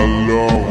alone